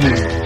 Yeah.